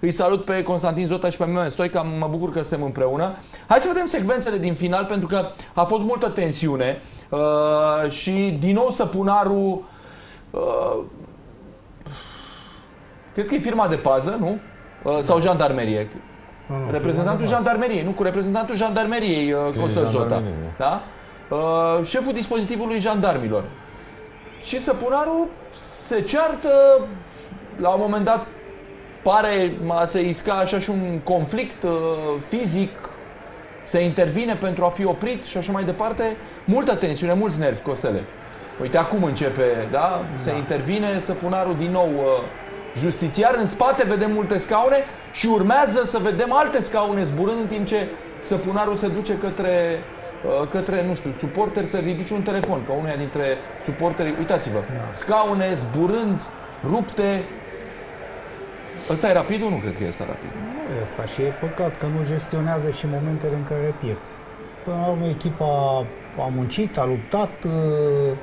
Îi salut pe Constantin Zota și pe Meme Stoica, mă bucur că suntem împreună. Hai să vedem secvențele din final, pentru că a fost multă tensiune uh, și din nou Săpunarul... Uh, cred că e firma de pază, nu? Uh, sau jandarmerie. Nu, nu, Reprezentantul firma de jandarmeriei, nu cu reprezentantul jandarmeriei, uh, Scrie Costel Zota. jandarmerie, Da? Uh, șeful dispozitivului jandarmilor. Și Săpunarul se ceartă, la un moment dat pare a se isca așa și un conflict uh, fizic, se intervine pentru a fi oprit și așa mai departe. Multă tensiune, mulți nervi, Costele. Uite, acum începe, da? Se intervine, Săpunarul din nou uh, justițiar. În spate vedem multe scaune și urmează să vedem alte scaune zburând în timp ce Săpunarul se duce către, uh, către nu știu, suporteri să ridice un telefon, ca unuia dintre suporterii, uitați-vă, scaune zburând, rupte. Ăsta e rapidul? Nu cred că este rapid. Nu e asta și e păcat că nu gestionează și momentele în care pierzi. Până la urmă, echipa a muncit, a luptat, uh,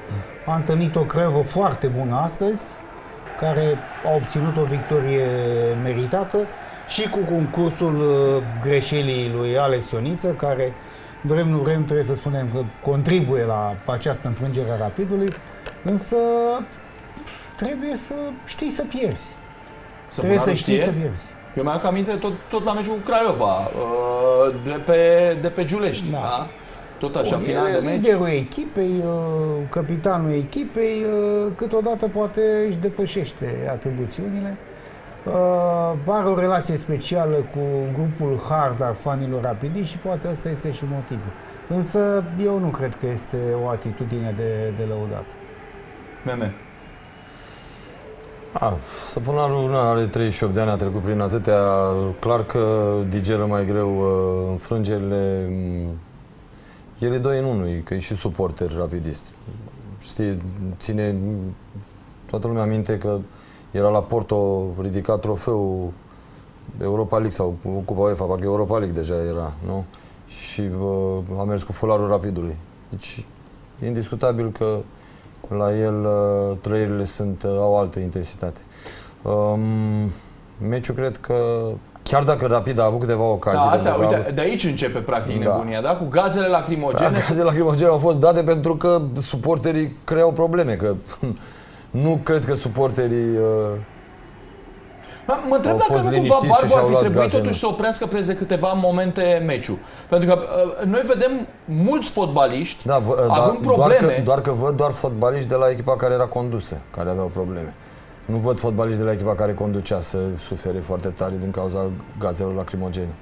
a întâlnit o Craiovă foarte bună astăzi, care a obținut o victorie meritată și cu concursul uh, greșelii lui Alex Ioniță, care vrem nu vrem trebuie să spunem că contribuie la această înfrângere a rapidului, însă trebuie să știi să pierzi. Trebuie să Săpunarul știi știe? să pierzi. Eu mi-am aminte tot, tot la meciul cu Craiova, uh, de pe, de pe Giulești, da? Da. Tot așa, Bun, final el de e meci. liderul echipei, uh, capitanul echipei, uh, câteodată poate își depășește atribuțiunile. Uh, Are o relație specială cu grupul hard al fanilor rapidi și poate ăsta este și motivul. Însă eu nu cred că este o atitudine de, de lăudat. Meme. A, Săpunarul na, are 38 de ani, a trecut prin atâtea. Clar că digeră mai greu uh, înfrângerile. Mm, El e 2 în 1, că e și suporter rapidist. Știi, ține toată lumea minte că era la Porto ridicat trofeul Europa League sau Cupa UEFA, parcă Europa League deja era, nu? Și uh, a mers cu fularul rapidului. Deci, e indiscutabil că la el uh, trăirile sunt, uh, au altă intensitate. Um, meciul cred că, chiar dacă Rapid a avut câteva Da, ocazii, asta, pentru că a uite, avut- de aici începe practic Da. nebunia, da? Cu gazele lacrimogene. Gaze lacrimogene au fost date pentru că suporterii creau probleme, că nu cred că suporterii uh, Da, Mă întreb Au dacă fost nu cumva liniștiți și Barbu ar și-au fi luat trebuit gaze, totuși nu? să oprească preze câteva momente meciul. Pentru că uh, noi vedem mulți fotbaliști Da, vă, având da, doar, probleme. că, doar că văd doar fotbaliști de la echipa care era condusă, care aveau probleme. Nu văd fotbaliști de la echipa care conducea să sufere foarte tare din cauza gazelor lacrimogene.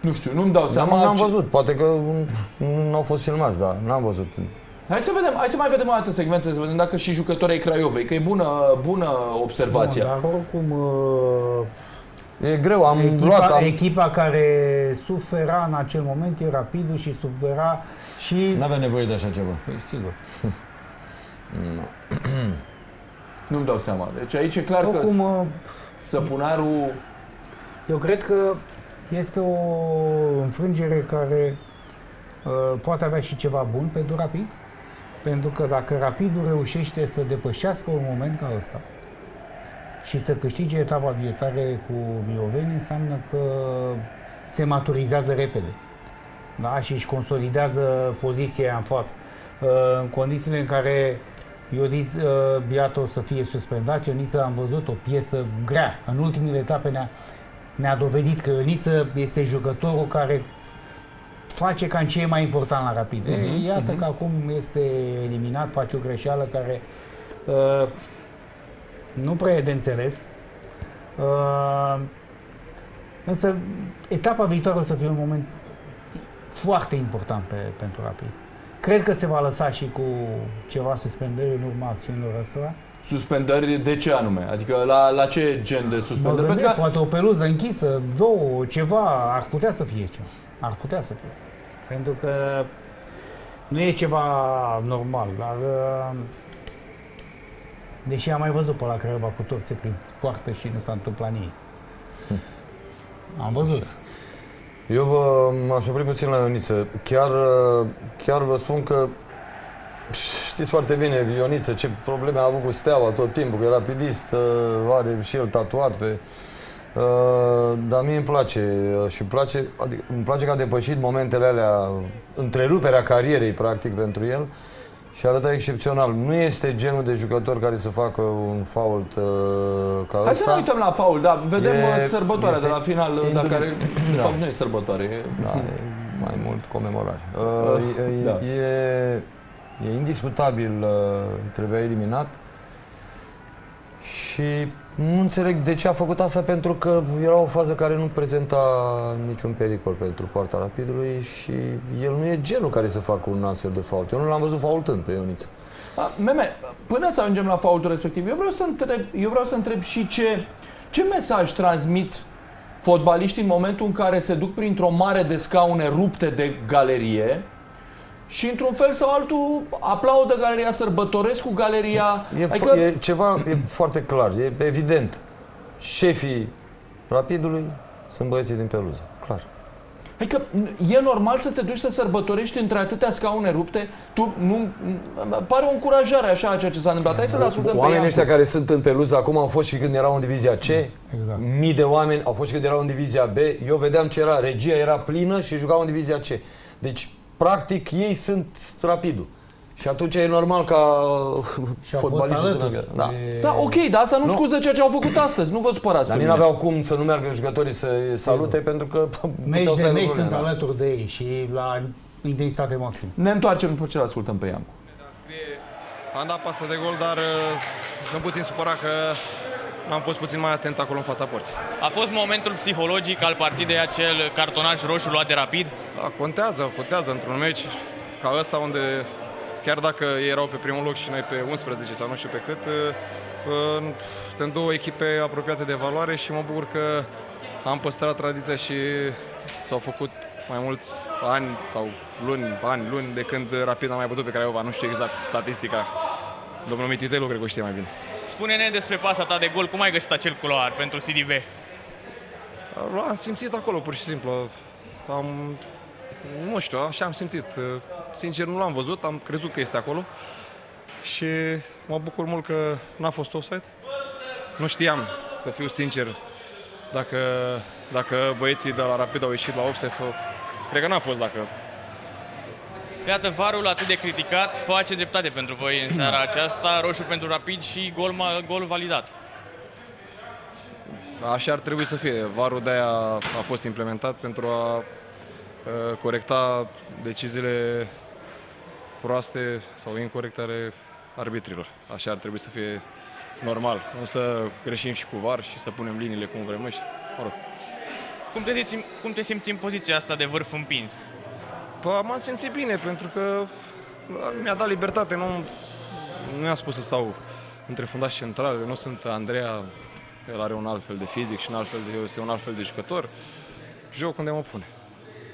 Nu știu, nu-mi dau Dar seama. n-am ce- văzut, poate că nu, nu au fost filmați, dar n-am văzut. Hai să vedem, hai să mai vedem o dată secvență, să vedem dacă și jucătorii ai Craiovei, că e bună, bună observația. Bun, dar oricum uh, E greu, am echipa, luat, am... echipa care sufera în acel moment e rapidul și sufera și... N-avem nevoie de așa ceva. Păi, sigur. Nu-mi dau seama. Deci aici e clar Oricum, că uh, Săpunarul... Eu cred că este o înfrângere care uh, poate avea și ceva bun pentru Rapid, pentru că dacă Rapidul reușește să depășească un moment ca ăsta și să câștige etapa viitoare cu Mioveni, înseamnă că se maturizează repede da? și își consolidează poziția în față. Uh, În condițiile în care Iodiț uh, Biată o să fie suspendat, Ioniță am văzut o piesă grea. În ultimele etape ne-a, ne-a dovedit că Ioniță este jucătorul care face ca în ce e mai important la Rapid. Mhm, Uh-huh, Iată uh-huh. că acum este eliminat, face o greșeală care uh, nu prea e de înțeles. Uh, însă etapa viitoare o să fie un moment foarte important pe, pentru Rapid. Cred că se va lăsa și cu ceva suspendări în urma acțiunilor astea. Suspendări de ce anume? Adică la, la ce gen de Mă suspendări? Pentru gândesc, că poate o peluză închisă, două, ceva, ar putea să fie ceva. Ar putea să fie. Pentru că nu e ceva normal, dar uh, deși am mai văzut pe la Craiova cu torțe prin poartă și nu s-a întâmplat nimic. Am văzut. Eu vă, m-aș opri puțin la Ioniță. Chiar, uh, chiar vă spun că știți foarte bine Ioniță ce probleme a avut cu Steaua tot timpul, că e rapidist, uh, are și el tatuat pe... Uh, dar mie îmi place uh, și îmi place, adică, îmi place că a depășit momentele alea, întreruperea carierei practic pentru el și arăta excepțional. Nu este genul de jucător care să facă un fault uh, ca Hai să ăsta. ne uităm la faul, da, vedem E- e, sărbătoarea este de la final, indubi- dacă are, de Da. fapt nu e sărbătoare, e, Da, e mai mult comemorare. Uh, e, da. e, e indiscutabil, uh, trebuia eliminat și nu înțeleg de ce a făcut asta, pentru că era o fază care nu prezenta niciun pericol pentru poarta rapidului și el nu e genul care să facă un astfel de fault. Eu nu l-am văzut faultând pe Ioniță. A, Meme, până să ajungem la faultul respectiv, eu vreau să întreb, eu vreau să întreb și ce, ce mesaj transmit fotbaliștii în momentul în care se duc printr-o mare de scaune rupte de galerie și într-un fel sau altul aplaudă galeria, sărbătoresc cu galeria. E, adică, adică... e ceva e foarte clar, e evident. Șefii rapidului sunt băieții din peluză, clar. adică e normal să te duci să sărbătorești între atâtea scaune rupte? Tu nu... Pare o încurajare așa a ceea ce s-a întâmplat. Hai să-l ascultăm pe Oamenii Iancu. ăștia care sunt în peluză acum au fost și când erau în divizia C. Exact. Mii de oameni au fost și când erau în divizia B. Eu vedeam ce era, regia era plină și jucau în divizia C. Deci, practic, ei sunt rapidul. Și atunci e normal ca Și au fost fotbaliștii să alături. meargă. Da. de- Da, ok, dar asta nu, Nu. scuză ceea ce au făcut astăzi. Nu vă supărați Dar pe nici mine. n-aveau cum să nu meargă jucătorii să salute pentru că Meci puteau să de aibă meci probleme, sunt da. alături de ei și la intensitate maximă. Ne întoarcem după ce ascultăm pe Iancu. Scrie, am dat pasta de gol, dar uh, sunt puțin supărat că am fost puțin mai atent acolo în fața porții. A fost momentul psihologic al partidei acel cartonaj roșu luat de rapid? Da, contează, contează într-un meci ca ăsta unde chiar dacă ei erau pe primul loc și noi pe 11 sau nu știu pe cât, uh, uh, suntem două echipe apropiate de valoare și mă bucur că am păstrat tradiția și s-au făcut mai mulți ani sau luni, ani, luni de când Rapid am mai bătut pe Craiova, nu știu exact statistica. Domnul Mititelu cred că o știe mai bine. Spune-ne despre pasa ta de gol, cum ai găsit acel culoar pentru CDB? Am simțit acolo, pur și simplu. Am, nu știu, așa am simțit. Sincer, nu l-am văzut, am crezut că este acolo. Și mă bucur mult că n-a fost offside. Nu știam, să fiu sincer, dacă, dacă băieții de la Rapid au ieșit la offside sau... Cred că n-a fost dacă... Iată, varul atât de criticat face dreptate pentru voi în seara aceasta, roșu pentru rapid și gol, ma- gol validat. Așa ar trebui să fie. Varul de aia a fost implementat pentru a uh, corecta deciziile proaste sau incorrecte ale arbitrilor. Așa ar trebui să fie normal. Nu să greșim și cu var și să punem liniile cum vrem noi. și- Mă rog. Cum te, simți, cum te simți în poziția asta de vârf împins? Păi, m-am simțit bine pentru că mi-a dat libertate. Nu, nu i-am spus să stau între fundași centrale. Nu sunt Andreea, el are un alt fel de fizic și un alt fel de, eu sunt un alt fel de jucător. Joc unde mă pune.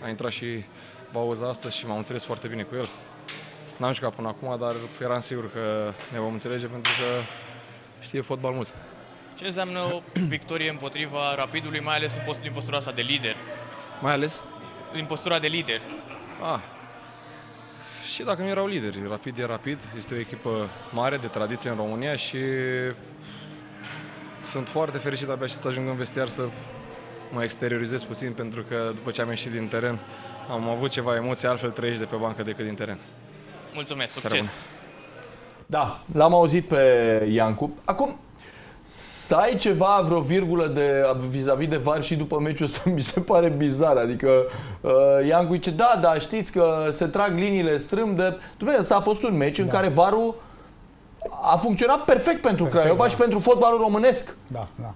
A intrat și Bauza astăzi și m-am înțeles foarte bine cu el. N-am jucat până acum, dar eram sigur că ne vom înțelege pentru că știe fotbal mult. Ce înseamnă o victorie împotriva rapidului, mai ales în post, din postura asta de lider? Mai ales Din postura de lider. Ah. Și dacă nu erau lideri, Rapid e Rapid, este o echipă mare de tradiție în România și sunt foarte fericit abia și să ajung în vestiar să mă exteriorizez puțin pentru că după ce am ieșit din teren am avut ceva emoții, altfel trăiești de pe bancă decât din teren. Mulțumesc, Seară bună. succes! Da, l-am auzit pe Iancu. Acum, să ai ceva, vreo virgulă de vis-a-vis de VAR și după meciul ăsta mi se pare bizar. Adică uh, Iancu zice, da, da, știți că se trag liniile strâmb de... Dumnezeu, ăsta a fost un meci da. în care VAR-ul a funcționat perfect pentru Perfect, Craiova da. și pentru fotbalul românesc. Da, da.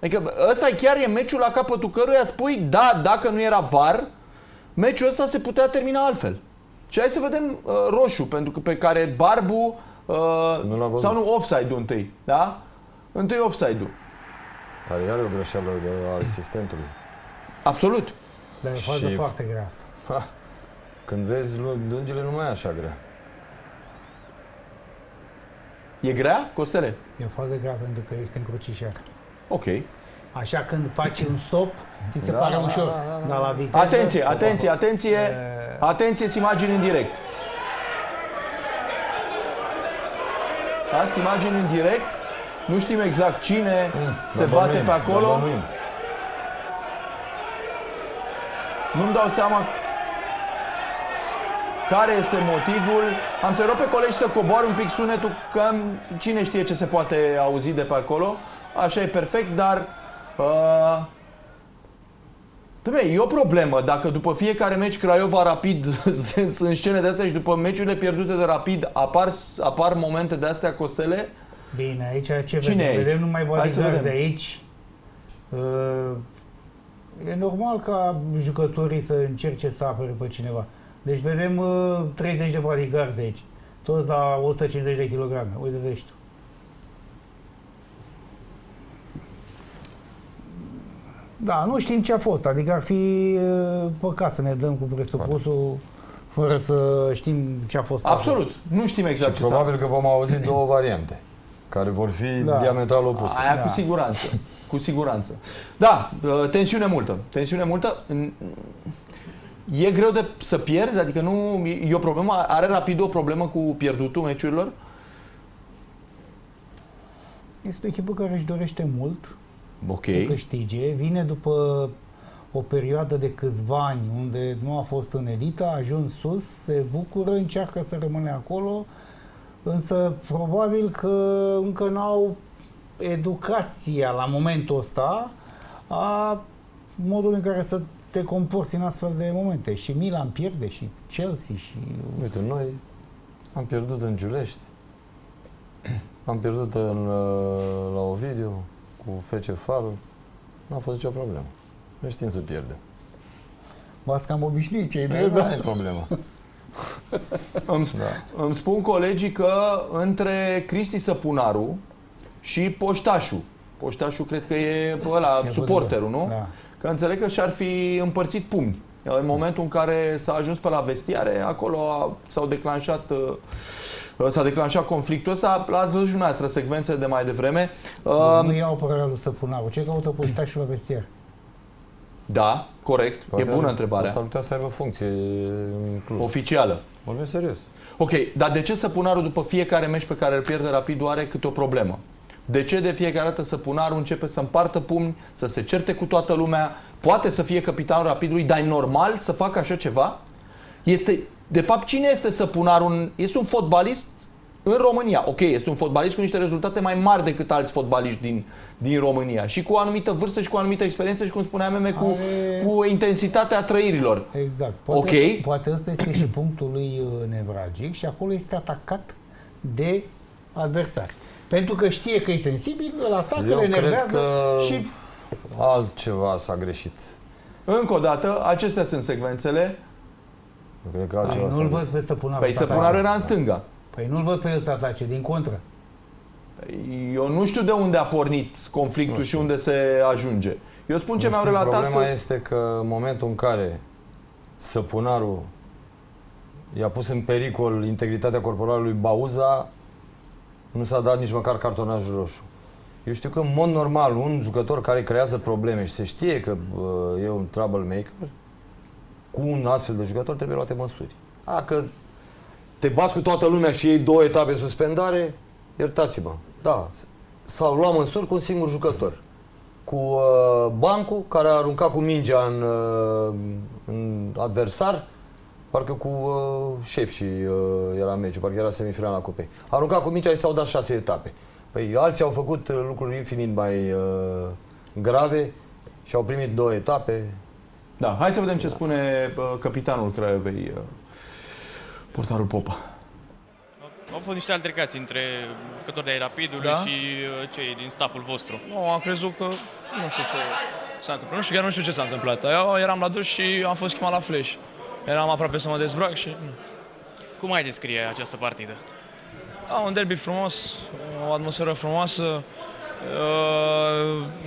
Adică ăsta chiar e meciul la capătul căruia spui, da, dacă nu era VAR, meciul ăsta se putea termina altfel. Și hai să vedem uh, roșu, pentru că pe care Barbu uh, Nu l-a văzut. sau nu offside-ul întâi, da? Întâi offside-ul. Care are o greșeală de al asistentului. Absolut. Dar e o fază Și- foarte grea asta. Ha. Când vezi, lu- dângele nu mai e așa grea. E grea, Costele? E o fază grea pentru că este încrucișat. Ok. Așa când faci un stop, ți se Da, pare da, ușor. da, da, da. Dar la viteză... Atenție, atenție, atenție. E- Atenție, imagini în direct. Asta imagini în direct. Nu știm exact cine se Dar bate bănuim, pe acolo. dar bănuim. Nu-mi dau seama care este motivul. Am să rog pe colegi să coboare un pic sunetul, că cine știe ce se poate auzi de pe acolo. Așa e perfect, dar... Uh, Dumne, e o problemă dacă după fiecare meci Craiova Rapid sunt scene de astea și după meciurile pierdute de Rapid apar, apar momente de astea costele. Bine, aici ce Cine vedem? e aici? Vedem numai Hai să bodyguards vedem. aici. Uh, E normal ca jucătorii să încerce să apere pe cineva. Deci vedem uh, 30 de bodyguards aici. Toți la 150 de kilograme. Uite-te și tu. Da, nu știm ce a fost. Adică ar fi uh, păcat să ne dăm cu presupusul fără să știm ce a fost. Absolut. Nu știm exact și ce s-a probabil că vom auzi două variante, care vor fi Da. diametral opuse. Aia Da. cu siguranță. Cu siguranță. Da, uh, tensiune multă. Tensiune multă. În- E greu de să pierzi? Adică nu... E o problemă? Are rapid o problemă cu pierdutul meciurilor? Este o echipă care își dorește mult Ok. să câștige. Vine după o perioadă de câțiva ani unde nu a fost în elită, a ajuns sus, se bucură, încearcă să rămâne acolo, însă probabil că încă n-au educația la momentul ăsta a modului în care să te comporți în astfel de momente. Și Milan pierde, și Chelsea, și... Uite, noi am pierdut în Giulești, am pierdut în, uh, la Ovidiu, cu FC Farul, nu a fost nicio problemă. Nu știm să pierdem. V-ați cam obișnuit cei Nu doi, da? e problemă. Îmi, sp- Da. îmi spun colegii că între Cristi Săpunaru și Poștașu, Poștașu cred că e ăla, Și suporterul, nu? Da. Că înțeleg că și-ar fi împărțit pumni. În momentul în care s-a ajuns pe la vestiare, acolo a, s-au declanșat uh, s-a declanșat conflictul ăsta. L-ați văzut și dumneavoastră secvențe de mai devreme. Uh, nu iau apărarea lui Săpunaru. Ce caută poștașul la vestiar? Da, corect. Poate e bună ar- întrebarea. S-ar putea să aibă funcție în club. Oficială. Vorbim serios. Ok, dar de ce Săpunarul după fiecare meci pe care îl pierde Rapidul are câte o problemă? De ce de fiecare dată Săpunarul începe să împartă pumni, să se certe cu toată lumea, poate să fie capitanul Rapidului, dar e normal să facă așa ceva? Este, de fapt, cine este Săpunarul? Este un fotbalist în România. Ok, este un fotbalist cu niște rezultate mai mari decât alți fotbaliști din, din România. Și cu o anumită vârstă și cu o anumită experiență și, cum spunea meme, cu, Are- cu intensitatea trăirilor. Exact. Poate, Ok. Asta, poate ăsta este și punctul lui uh, nevralgic și acolo este atacat de adversari. Pentru că știe că e sensibil, îl atacă, Eu le cred enervează că și altceva s-a greșit. Încă o dată, acestea sunt secvențele. Eu cred că Păi, altceva s-a nu-l văd greșit. pe Săpunaru Păi să Săpunarul atace. era în stânga. Păi nu-l văd pe el să atace, din contră. Eu nu știu de unde a pornit conflictul Nu și știu. unde se ajunge. Eu spun ce Nu mi-au știu, relatat. Problema este că în momentul în care Săpunarul i-a pus în pericol integritatea corporală lui Bauza, nu s-a dat nici măcar cartonajul roșu. Eu știu că, în mod normal, un jucător care creează probleme și se știe că uh, e un troublemaker, cu un astfel de jucător trebuie luate măsuri. Dacă te bați cu toată lumea și iei două etape suspendare, iertați-mă. Da, s-au luat măsuri cu un singur jucător cu uh, Bancu, care a aruncat cu mingea în, uh, în adversar, parcă cu uh, Șep și uh, era meciul, parcă era semifinala cupei. A aruncat cu mingea și s-au dat șase etape. Păi alții au făcut uh, lucruri infinit mai uh, grave și au primit două etape. Da, hai să vedem ce spune uh, capitanul Craiovei, uh, portarul Popa. Au fost niște altercații între jucători de ai Rapidului Da? și uh, cei din staful vostru. Nu, am crezut că nu știu ce s-a întâmplat. Nu știu, chiar nu știu ce s-a întâmplat. Eu eram la duș și am fost chemat la flash. Eram aproape să mă dezbrac și... Nu. Cum ai descrie această partidă? Da, un derby frumos, o atmosferă frumoasă. Uh,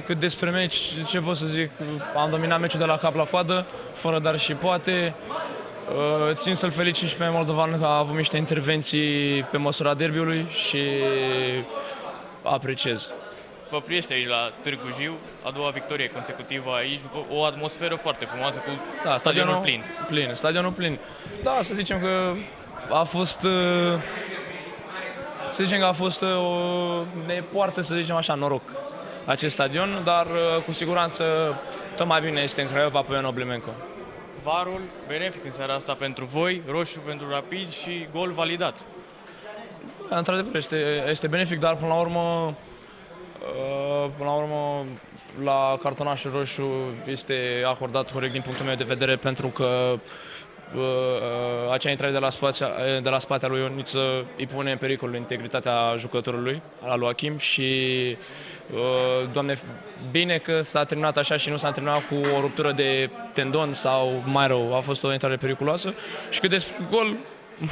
Cât despre meci, ce pot să zic, am dominat meciul de la cap la coadă, fără dar și poate. Uh, Țin să-l felicit și pe Moldovan că a avut niște intervenții pe măsura derbiului și apreciez. Vă priește aici la Târgu Jiu, a doua victorie consecutivă aici, după o atmosferă foarte frumoasă cu Da, stadionul plin. Plin, stadionul plin. Da, să zicem că a fost... uh, Să zicem că a fost uh, o ne poartă, să zicem așa, noroc acest stadion, dar uh, cu siguranță tot mai bine este în Craiova pe Ion Oblimenco. Varul benefic în seara asta pentru voi, roșu pentru rapid și gol validat. Într-adevăr, este, este benefic, dar până la urmă, uh, până la urmă, la cartonașul roșu este acordat corect din punctul meu de vedere pentru că uh, uh, acea intrare de la, spația, de la spatea lui Ioniță îi pune în pericol integritatea jucătorului, al lui Achim și Doamne, bine că s-a terminat așa și nu s-a terminat cu o ruptură de tendon sau mai rău. A fost o intrare periculoasă și cât despre gol,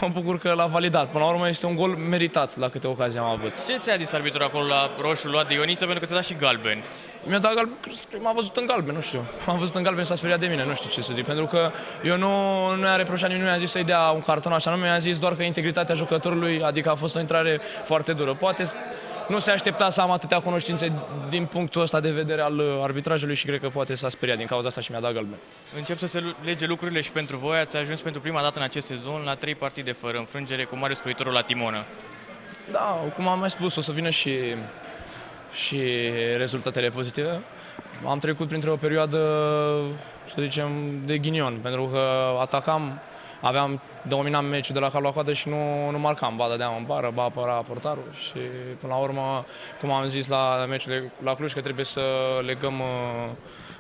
mă bucur că l-a validat. Până la urmă este un gol meritat la câte ocazii am avut. Ce ți-a zis arbitrul acolo la roșu luat de Ioniță pentru că ți-a dat și galben? Mi-a dat galben, m-a văzut în galben, nu știu. M-a văzut în galben, s-a speriat de mine, nu știu ce să zic. Pentru că eu nu, nu i-am reproșat nimic, nu mi-a zis să-i dea un carton așa, nu mi-a zis doar că integritatea jucătorului, adică a fost o intrare foarte dură. Poate nu se aștepta să am atâtea cunoștințe din punctul ăsta de vedere al arbitrajului și cred că poate s-a speriat din cauza asta și mi-a dat galben. Încep să se lege lucrurile și pentru voi. Ați ajuns pentru prima dată în acest sezon la trei partide fără înfrângere cu Marius Croitorul la Timonă. Da, cum am mai spus, o să vină și, și rezultatele pozitive. Am trecut printr-o perioadă, să zicem, de ghinion, pentru că atacam aveam, dominam meciul de la cap la coadă și nu, nu marcam, ba dădeam în bară, ba apăra portarul și până la urmă, cum am zis la meciul de la Cluj, că trebuie să legăm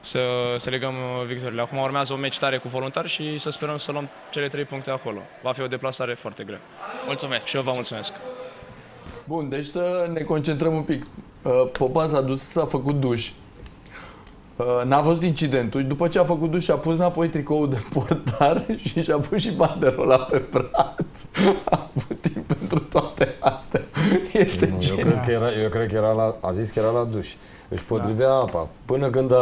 să, să legăm victoriile. Acum urmează o meci tare cu voluntari și să sperăm să luăm cele trei puncte acolo. Va fi o deplasare foarte grea. Mulțumesc! Și eu vă mulțumesc! Bun, deci să ne concentrăm un pic. Uh, Popa s-a dus, s-a făcut duș, Uh, n-a văzut incidentul și după ce a făcut duș a pus înapoi tricoul de portar și și-a pus și banderola pe braț. A avut timp pentru toate astea. Este nu, eu, cred că era, eu cred că era la, a zis că era la duș își potrivea da. apa. Până când a,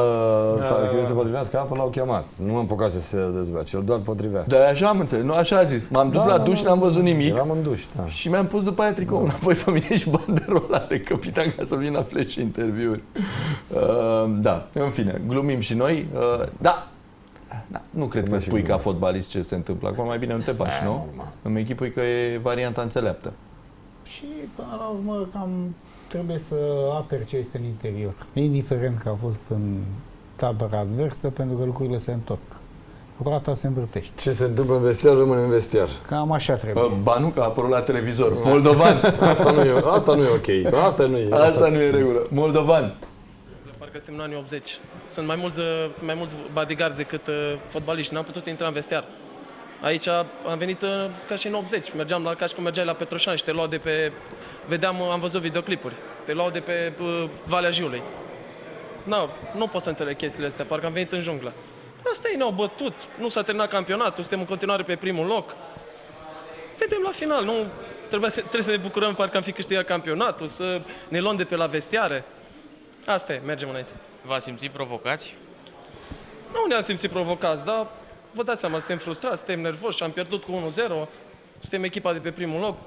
da, s-a da, da. să potrivească apa, l-au chemat. Nu am păcat să se dezbea, cel doar potrivea. Da, așa am înțeles. Nu așa a zis. M-am dus da, la da, duș, da, n-am văzut nimic. Eram în duș, da. Și mi-am pus după aia tricoul da. înapoi pe mine și banderola de capitan ca să vin la flash interviuri. Uh, da, în fine, glumim și noi. Uh, da, da, nu cred că spui ca fotbalist ce se întâmplă. Acum mai bine nu te faci, nu? Îmi echipui că e varianta înțeleaptă. Și până la urmă cam trebuie să aperi ce este în interior. Indiferent că a fost în tabăra adversă, pentru că lucrurile se întorc. Roata se învârtește. Ce se întâmplă în vestiar, rămâne în vestiar. Cam așa trebuie. Ba nu, că a apărut la televizor. Moldovan. asta, nu e, asta nu e ok. Asta nu e. Asta nu e regulă. Moldovan. Parcă suntem în anii 80. Sunt mai mulți, sunt mai mulți bodyguards decât uh, fotbaliști. N-am putut intra în vestiar. Aici am venit uh, ca și în 80. Mergeam la, ca și cum mergeai la Petroșan și te luau de pe... Vedeam, am văzut videoclipuri. Te luau de pe uh, Valea Jiului. No, nu pot să înțeleg chestiile astea, parcă am venit în junglă. Asta ei ne-au bătut, nu s-a terminat campionatul, suntem în continuare pe primul loc. Vedem la final, nu trebuie să, trebuie să ne bucurăm parcă am fi câștigat campionatul, să ne luăm de pe la vestiare. Asta e, mergem înainte. V-ați simțit provocați? Nu ne-am simțit provocați, dar vă dați seama, suntem frustrați, suntem nervoși, am pierdut cu 1-0, suntem echipa de pe primul loc,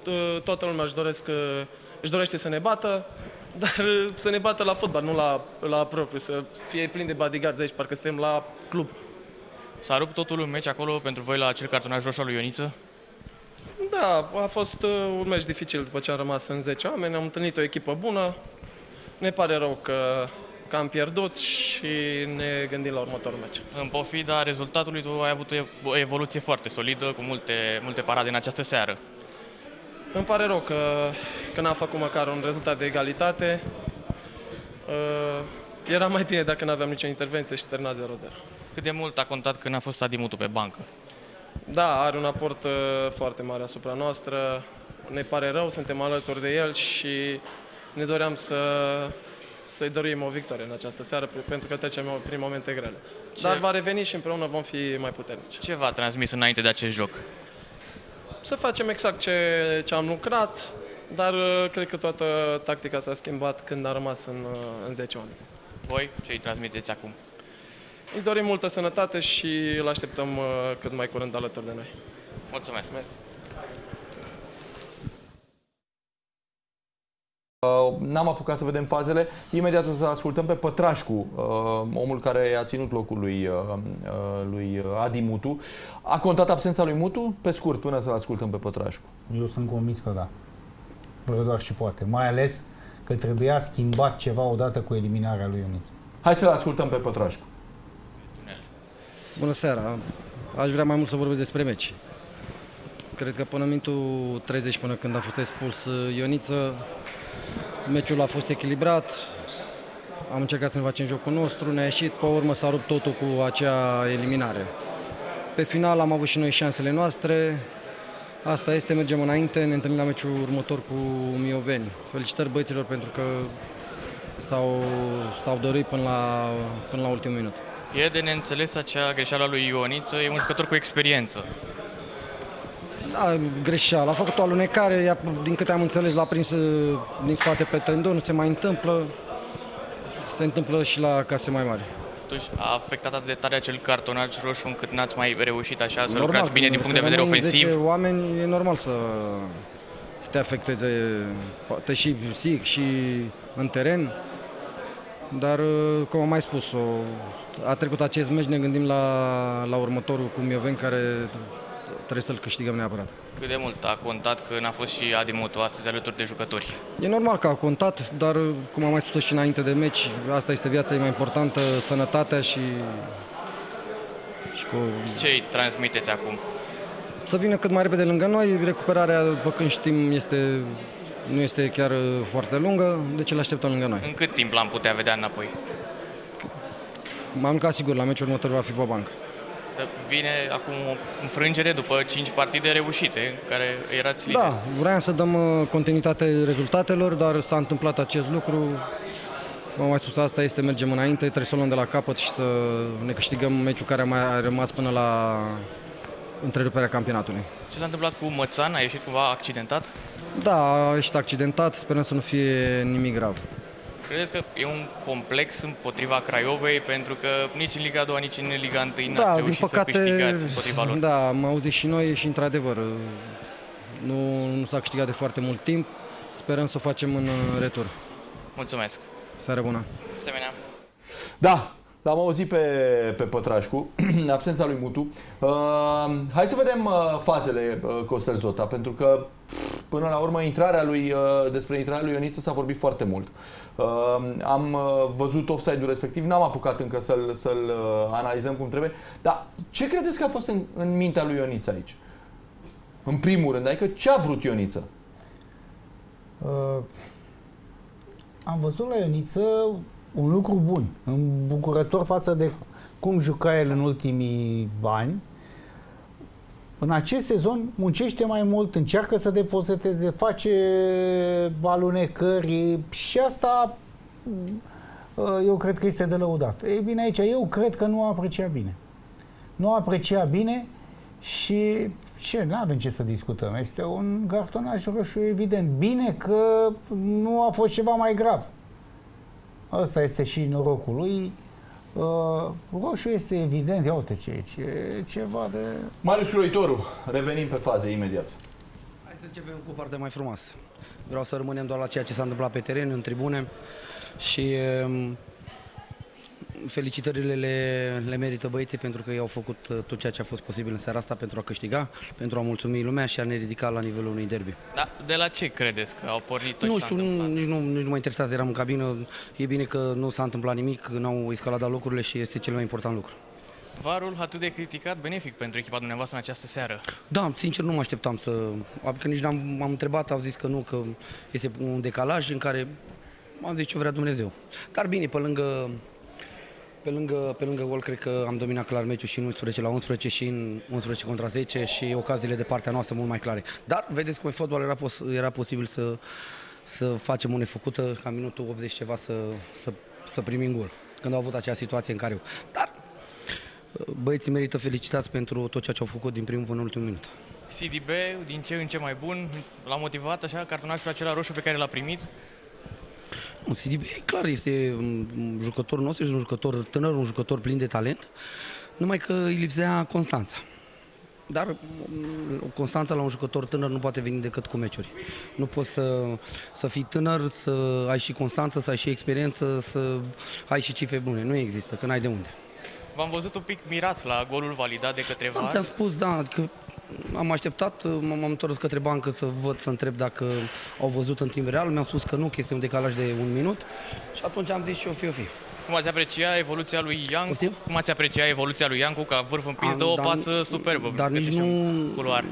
toată lumea își, doresc, își dorește să ne bată, dar să ne bată la fotbal, nu la, la propriu, să fie plin de bodyguards aici, parcă suntem la club. S-a rupt totul în meci acolo pentru voi la acel cartonaj roșu al lui Ioniță? Da, a fost uh, un meci dificil după ce am rămas în 10 oameni, am întâlnit o echipă bună, ne pare rău că că am pierdut și ne gândim la următorul meci. În pofida rezultatului, tu ai avut o evoluție foarte solidă, cu multe, multe parade în această seară. Îmi pare rău că, că n-am făcut măcar un rezultat de egalitate. Uh, era mai bine dacă nu aveam nicio intervenție și termina 0-0. Cât de mult a contat când a fost Adimutu pe bancă? Da, are un aport uh, foarte mare asupra noastră. Ne pare rău, suntem alături de el și ne doream să, să-i dăruim o victorie în această seară, pentru că trecem prin momente grele. Ce... Dar va reveni și împreună vom fi mai puternici. Ce v-a transmis înainte de acest joc? Să facem exact ce, ce am lucrat, dar uh, cred că toată tactica s-a schimbat când a rămas în, uh, în 10 ani. Voi ce îi transmiteți acum? Îi dorim multă sănătate și îl așteptăm uh, cât mai curând alături de noi. Mulțumesc! Mersi. N-am apucat să vedem fazele. Imediat o să ascultăm pe Pătrașcu, uh, omul care a ținut locul lui, uh, lui Adi Mutu. A contat absența lui Mutu? Pe scurt, până să-l ascultăm pe Pătrașcu. Eu sunt convins că da. Vreau doar și poate. Mai ales că trebuia schimbat ceva odată cu eliminarea lui Ionis. Hai să-l ascultăm pe Pătrașcu. Bună seara! aș vrea mai mult să vorbesc despre meci. Cred că până în minutul 30, până când a fost expus uh, Ioniță, meciul a fost echilibrat, am încercat să ne facem jocul nostru, ne-a ieșit, pe urmă s-a rupt totul cu acea eliminare. Pe final am avut și noi șansele noastre, asta este, mergem înainte, ne întâlnim la meciul următor cu Mioveni. Felicitări băieților pentru că s-au, s-au dorit până la, până la ultimul minut. E de neînțeles acea greșeală a lui Ioniță, e un jucător cu experiență. Da, greșeală. A făcut o alunecare, ea, din câte am înțeles, l-a prins uh, din spate pe tendon, nu se mai întâmplă. Se întâmplă și la case mai mari. Totuși a afectat atât de tare acel cartonaj roșu încât n-ați mai reușit așa să lucrați bine din punct de vedere rămân ofensiv. 10 oameni, e normal să, să te afecteze, poate și psihic și în teren. Dar, uh, cum am mai spus, o, a trecut acest meci, ne gândim la, la următorul cu Mioveni, care trebuie să-l câștigăm neapărat. Cât de mult a contat că n-a fost și Adi Mutu astăzi alături de jucători? E normal că a contat, dar, cum am mai spus și înainte de meci, asta este viața, e mai importantă, sănătatea și, și cu Ce îi transmiteți acum? să vină cât mai repede lângă noi. Recuperarea, după când știm, este, nu este chiar uh, foarte lungă, deci îl așteptăm lângă noi. În cât timp l-am putea vedea înapoi? M-am ca sigur, la meciul următor va fi pe bancă. Dar Vine acum o înfrângere după 5 partide reușite, în care erați lideri. Da, vreau să dăm uh, continuitate rezultatelor, dar s-a întâmplat acest lucru. Cum am mai spus, asta este, mergem înainte, trebuie să o luăm de la capăt și să ne câștigăm meciul care a mai a rămas până la întreruperea campionatului. Ce s-a întâmplat cu Mățan? A ieșit cumva accidentat? Da, a ieșit accidentat, sperăm să nu fie nimic grav. Credeți că e un complex împotriva Craiovei pentru că nici în Liga 2, nici în Liga 1 n-ați Da, din reușit păcate, să câștigați împotriva lor? da, am auzit și noi și într-adevăr nu, nu s-a câștigat de foarte mult timp. Sperăm să o facem în uh, retur. Mulțumesc! Seară bună! Asemenea, Da, l-am auzit pe, pe Pătrașcu, absența lui Mutu. Uh, hai să vedem uh, fazele uh, Costel Zota, pentru că pf, până la urmă intrarea lui, uh, despre intrarea lui Ioniță s-a vorbit foarte mult. Uh, am uh, văzut offside-ul respectiv, n-am apucat încă să-l, să-l uh, analizăm cum trebuie, dar ce credeți că a fost în, în mintea lui Ioniță aici? În primul rând, adică ce a vrut Ioniță? Uh, am văzut la Ioniță un lucru bun, îmbucurător față de cum juca el în ultimii ani. În acest sezon muncește mai mult, încearcă să depozeteze, face alunecări și asta uh, eu cred că este de lăudat. Ei bine, aici eu cred că nu a apreciat bine. Nu a apreciat bine și ce, nu avem ce să discutăm. Este un cartonaj roșu evident. Bine că nu a fost ceva mai grav. Ăsta este și norocul lui. Uh, roșu este evident. Ia uite ce e aici. E ceva de... Marius Croitoru, revenim pe faze imediat. Hai să începem cu partea mai frumoasă. Vreau să rămânem doar la ceea ce s-a întâmplat pe teren, în tribune și um, felicitările le, le merită băieții pentru că ei au făcut uh, tot ceea ce a fost posibil în seara asta pentru a câștiga, pentru a mulțumi lumea și a ne ridica la nivelul unui derby. da, de la ce credeți că au pornit tot Nu ce s-a știu, nu, întâmplat? nici, nu, nici nu mă interesează, eram în cabină, e bine că nu s-a întâmplat nimic, n-au escaladat lucrurile și este cel mai important lucru. Varul atât de criticat, benefic pentru echipa dumneavoastră în această seară. Da, sincer nu mă așteptam să... Adică nici n-am m-am întrebat, au zis că nu, că este un decalaj în care am zis ce vrea Dumnezeu. Dar bine, pe lângă, pe lângă, pe lângă gol, cred că am dominat clar meciul și în 11 la 11 și în 11 contra 10 și ocaziile de partea noastră mult mai clare. Dar vedeți cum e fotbal, era, pos, era posibil să, să facem o nefăcută ca în minutul 80 ceva să, să, să primim gol. Când au avut acea situație în care eu. Dar băieții merită felicitați pentru tot ceea ce au făcut din primul până în ultimul minut. CDB, din ce în ce mai bun, l-a motivat așa cartonașul acela roșu pe care l-a primit. Nu, CDB, e clar, este un un jucător nostru, este un jucător tânăr, un jucător plin de talent, numai că îi lipsea Constanța. Dar mm, Constanța la un jucător tânăr nu poate veni decât cu meciuri. Nu poți să, să fii tânăr, să ai și Constanță, să ai și experiență, să ai și cifre bune. Nu există, că n-ai de unde. V-am văzut un pic mirați la golul validat de către Da, VAR. ți-am spus, da, că am așteptat, m-am am întors către bancă să văd, să întreb dacă au văzut în timp real. Mi-au spus că nu, că este un decalaj de un minut și atunci am zis și o fi, o fi. Cum ați aprecia evoluția lui Iancu? Poftim? Cum ați aprecia evoluția lui Iancu ca vârf împins, Am- dă o dar- pasă superbă. dar nici găsește nu- un culoar.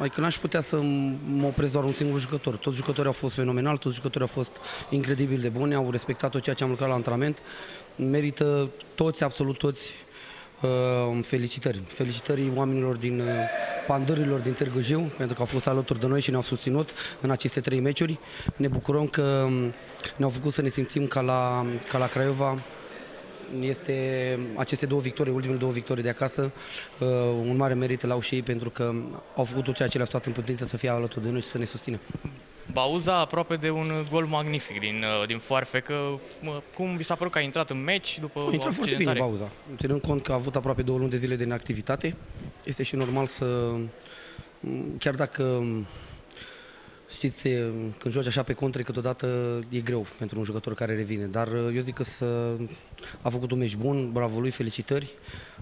Adică n-aș putea să mă opresc doar un singur jucător. Toți jucătorii au fost fenomenali, toți jucătorii au fost incredibil de buni, au respectat tot ceea ce am lucrat la antrenament. Merită toți, absolut toți, uh, felicitări. Felicitări oamenilor din uh, pandărilor din Târgu Jiu, pentru că au fost alături de noi și ne-au susținut în aceste trei meciuri. Ne bucurăm că um, ne-au făcut să ne simțim ca la, ca la Craiova, este aceste două victorii, ultimele două victorii de acasă, uh, un mare merit la și ei pentru că au făcut tot ceea ce le-a stat în putință să fie alături de noi și să ne susțină. Bauza aproape de un gol magnific din, uh, din foarfecă. Mă, Cum vi s-a părut că a intrat în meci după A intrat foarte bine accidentare? pauza. Ținând cont că a avut aproape două luni de zile de inactivitate, este și normal să, chiar dacă știți, e, când joci așa pe contre, câteodată e greu pentru un jucător care revine. Dar eu zic că să, a făcut un meci bun, bravo lui, felicitări,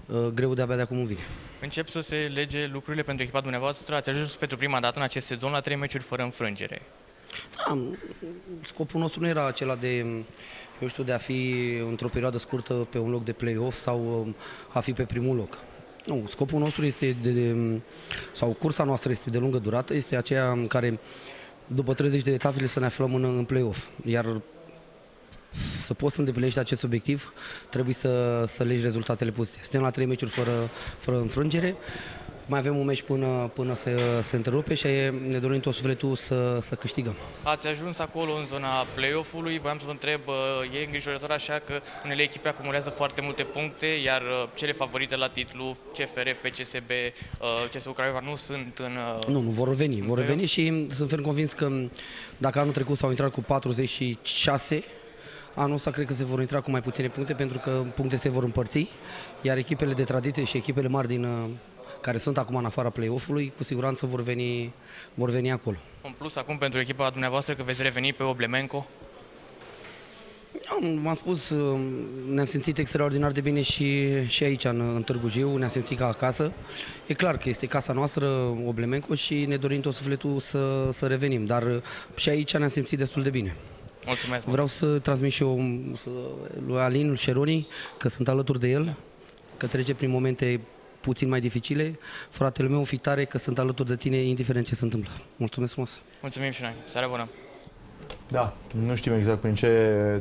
Uh, greu de abia de acum vine. Încep să se lege lucrurile pentru echipa dumneavoastră. Ați ajuns pentru prima dată în acest sezon la trei meciuri fără înfrângere. Da, scopul nostru nu era acela de, eu știu, de a fi într-o perioadă scurtă pe un loc de play-off sau um, a fi pe primul loc. Nu, scopul nostru este de, de, sau cursa noastră este de lungă durată, este aceea în care după 30 de etape să ne aflăm în, în play-off. Iar să poți să îndeplinești acest obiectiv, trebuie să, să legi rezultatele pozitive. Suntem la trei meciuri fără, fără înfrângere, mai avem un meci până, până să se întrerupe și ne dorim tot sufletul să, să câștigăm. Ați ajuns acolo în zona play-off-ului. Voiam să vă întreb, uh, e îngrijorător așa că unele echipe acumulează foarte multe puncte, iar uh, cele favorite la titlu, CFR, FCSB, uh, CSU Craiova, nu sunt în... uh, Nu, nu, vor reveni. Vor play-off? reveni și sunt ferm convins că dacă anul trecut s-au intrat cu 46, anul ăsta cred că se vor intra cu mai puține puncte pentru că puncte se vor împărți, iar echipele de tradiție și echipele mari din, uh, care sunt acum în afara play-off-ului, cu siguranță vor veni, vor veni acolo. În plus, acum pentru echipa dumneavoastră că veți reveni pe Oblemenco. Am- V-am spus, uh, ne-am simțit extraordinar de bine și, și aici, în, în Târgu Jiu, ne-am simțit ca acasă. E clar că este casa noastră, Oblemenco, și ne dorim tot sufletul să, să revenim, dar uh, și aici ne-am simțit destul de bine. Mulțumesc mult. Vreau să transmit și eu să, lui Alin Șeroni că sunt alături de el, că trece prin momente puțin mai dificile. Fratele meu, fi tare că sunt alături de tine, indiferent ce se întâmplă. Mulțumesc frumos! Mulțumim și noi. Seară bună. Da, nu știm exact prin ce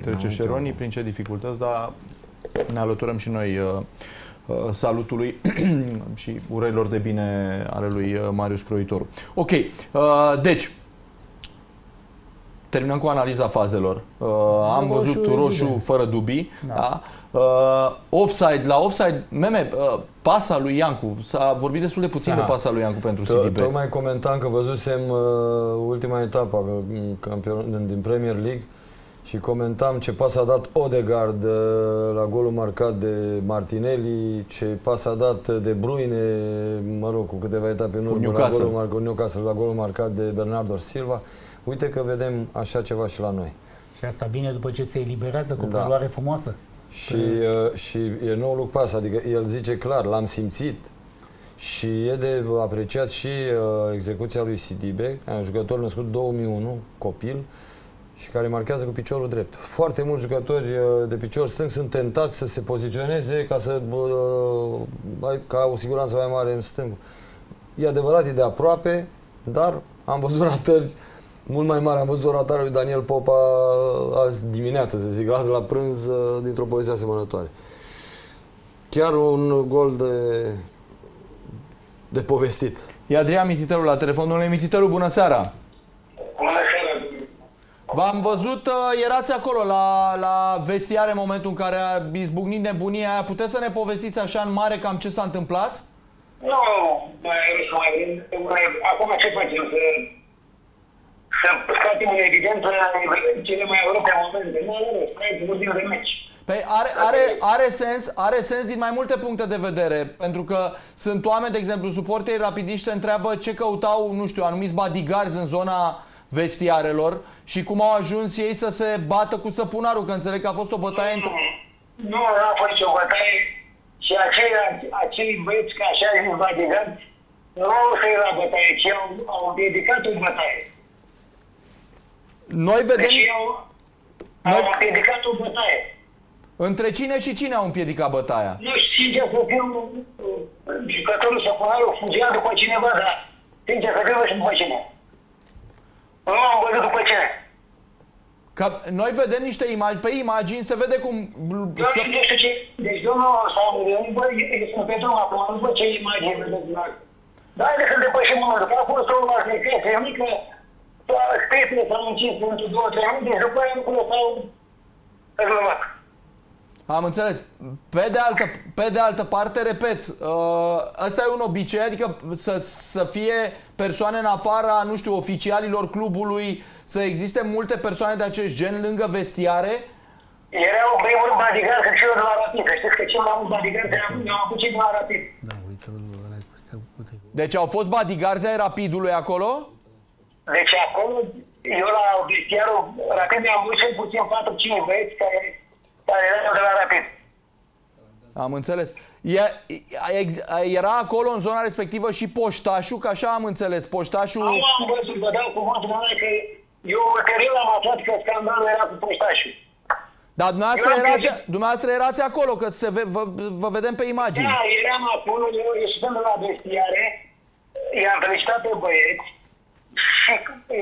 trece Șeroni, prin ce dificultăți, dar ne alăturăm și noi uh, uh, salutului și urărilor de bine ale lui uh, Marius Croitoru. Ok, uh, deci, terminăm cu analiza fazelor. Uh, am Roșu, văzut roșu evident. fără dubii. Da. Da. Uh, offside, la offside, meme, uh, pasa lui Iancu, s-a vorbit destul de puțin Da. de pasa lui Iancu pentru To- CDB. Tocmai comentam că văzusem uh, ultima etapă uh, campion, din Premier League și comentam ce pas a dat Odegaard uh, la golul marcat de Martinelli, ce pas a dat de Bruyne, mă rog, cu câteva etape în urmă, la Newcastle. golul, mar- cu Newcastle, la golul marcat de Bernardo Silva. Uite că vedem așa ceva și la noi. Și asta vine după ce se eliberează cu o Da. preluare frumoasă. Și, uh, și e nou loc pas, adică el zice clar, l-am simțit. Și e de apreciat și uh, execuția lui Sidibe, un jucător născut 2001, copil, și care marchează cu piciorul drept. Foarte mulți jucători uh, de picior stâng sunt tentați să se poziționeze ca să uh, ai- ca o siguranță mai mare în stâng. E adevărat, e de aproape, dar am văzut ratări mult mai mari. Am văzut o ratare lui Daniel Popa azi dimineață, să zic, azi la prânz, uh, dintr-o poziție asemănătoare. Chiar un gol de, de povestit. E Adrian Mititelu la telefon. Domnule Mititelu, bună seara! V-am văzut, uh, erați acolo la, la vestiare în momentul în care a izbucnit nebunia aia. Puteți să ne povestiți așa în mare cam ce s-a întâmplat? Nu, mai, mai, mai, acum ce facem? Să, să scoatem în evidență cele mai urâte momente. Nu, nu, nu, stai să vorbim de meci. Păi are, are, are, sens, are sens din mai multe puncte de vedere, pentru că sunt oameni, de exemplu, suporteri rapidiști se întreabă ce căutau, nu știu, anumiți bodyguards în zona vestiarelor și cum au ajuns ei să se bată cu săpunarul, că înțeleg că a fost o bătaie între... Nu, nu a fost nicio bătaie și acei, acei băieți, ca așa zis bodyguard, nu au să la bătaie, ci au, au împiedicat o bătaie. Noi vedem... Deci au, au împiedicat o bătaie. Între cine și cine au împiedicat bătaia? Nu știu, sincer să fiu, uh, jucătorul Săpunarul fugea după cineva, dar sincer să fiu, nu știu după cine. Nu am văzut după cine. Că noi vedem niște imagini, pe imagini se vede cum... Eu Să... nu știu ce... Deci domnul Samuel, bă, eu sunt pe domnul acum, nu văd ce imagini vedeți la... Dar haideți să depășim unul, că a fost o secreție mică, spetele s-au încins pentru două, trei minute, după aia lucrurile s-au rezolvat. Am înțeles. Pe de altă, pe de altă parte, repet, uh, ăsta e un obicei, adică să, să fie persoane în afara, nu știu, oficialilor clubului, să existe multe persoane de acest gen lângă vestiare. Erau în primul rând bodyguard, că și eu de la Rapid, că știți că cel mai mult bodyguard am avut cei de la Rapid. Da, uite, ăla e cu astea, uite. Deci au fost bodyguards ai Rapidului acolo? Deci acolo, eu la vestiarul Rapid mi-am văzut cel puțin 4-5 băieți care, care erau de la Rapid. Am înțeles. E, ex- era acolo în zona respectivă și poștașul, că așa am înțeles. Poștașul... Nu am văzut, vă dau cuvântul meu că eu ulterior am aflat că scandalul era cu poștașul. Dar dumneavoastră Eu am erați, crezut- dumneavoastră erați acolo, că se ve, vă, vă vedem pe imagini. Da, eram acolo, eu ieșiam de la vestiare, i-am felicitat pe băieți și